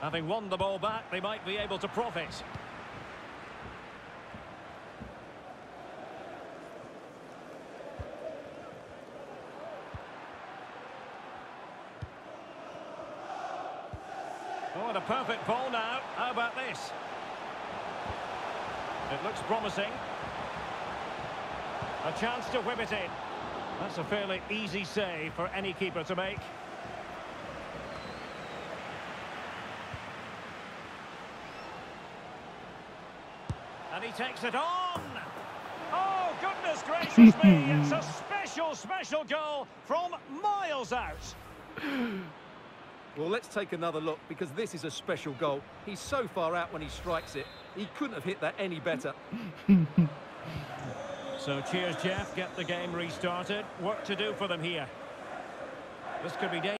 Having won the ball back, they might be able to profit. Oh, and a perfect ball now. How about this? It looks promising. A chance to whip it in. That's a fairly easy save for any keeper to make. And he takes it on. Oh, goodness gracious me. It's a special, special goal from miles out. Well, let's take another look because this is a special goal. He's so far out when he strikes it. He couldn't have hit that any better. So cheers, Jeff. Get the game restarted. Work to do for them here. This could be dangerous.